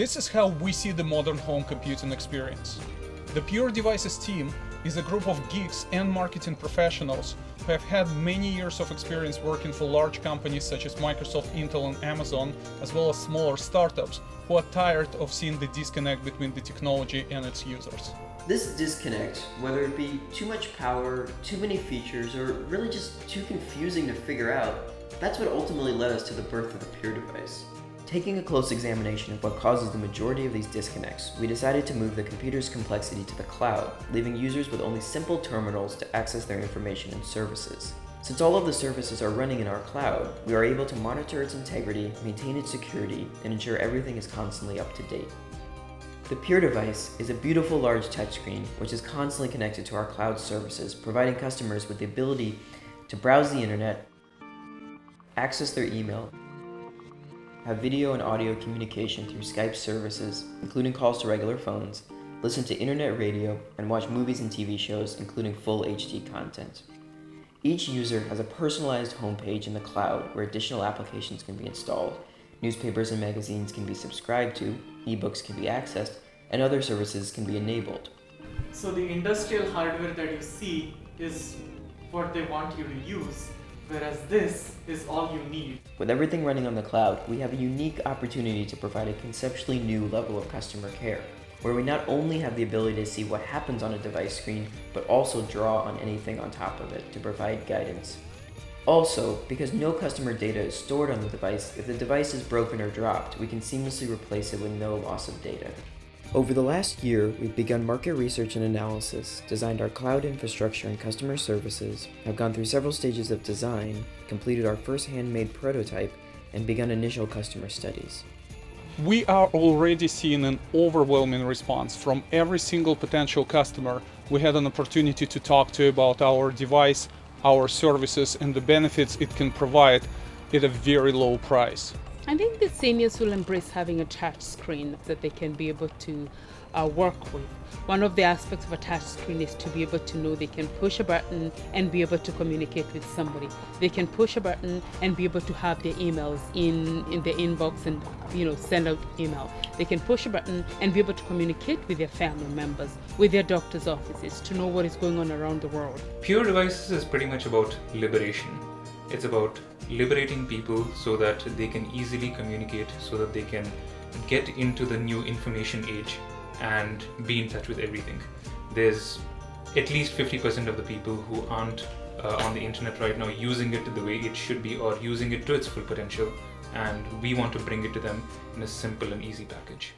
This is how we see the modern home computing experience. The Pure Devices team is a group of geeks and marketing professionals who have had many years of experience working for large companies such as Microsoft, Intel, and Amazon, as well as smaller startups who are tired of seeing the disconnect between the technology and its users. This disconnect, whether it be too much power, too many features, or really just too confusing to figure out, that's what ultimately led us to the birth of the Pure device. Taking a close examination of what causes the majority of these disconnects, we decided to move the computer's complexity to the cloud, leaving users with only simple terminals to access their information and services. Since all of the services are running in our cloud, we are able to monitor its integrity, maintain its security, and ensure everything is constantly up to date. The Pure device is a beautiful large touchscreen which is constantly connected to our cloud services, providing customers with the ability to browse the internet, access their email, have video and audio communication through Skype services, including calls to regular phones, listen to internet radio, and watch movies and TV shows, including full HD content. Each user has a personalized homepage in the cloud where additional applications can be installed, Newspapers and magazines can be subscribed to, ebooks can be accessed, and other services can be enabled. So the industrial hardware that you see is what they want you to use, whereas this is all you need. With everything running on the cloud, we have a unique opportunity to provide a conceptually new level of customer care, where we not only have the ability to see what happens on a device screen, but also draw on anything on top of it to provide guidance. Also, because no customer data is stored on the device, if the device is broken or dropped, we can seamlessly replace it with no loss of data. Over the last year, we've begun market research and analysis, designed our cloud infrastructure and customer services, have gone through several stages of design, completed our first handmade prototype, and begun initial customer studies. We are already seeing an overwhelming response from every single potential customer we had an opportunity to talk to about our device our services and the benefits it can provide at a very low price. I think the seniors will embrace having a touch screen that they can be able to uh, work with. One of the aspects of a touch screen is to be able to know they can push a button and be able to communicate with somebody. They can push a button and be able to have their emails in, in the inbox and you know send out email. They can push a button and be able to communicate with their family members, with their doctor's offices, to know what is going on around the world. Pure Devices is pretty much about liberation. It's about liberating people so that they can easily communicate, so that they can get into the new information age and be in touch with everything. There's at least 50% of the people who aren't uh, on the internet right now using it the way it should be or using it to its full potential, and we want to bring it to them in a simple and easy package.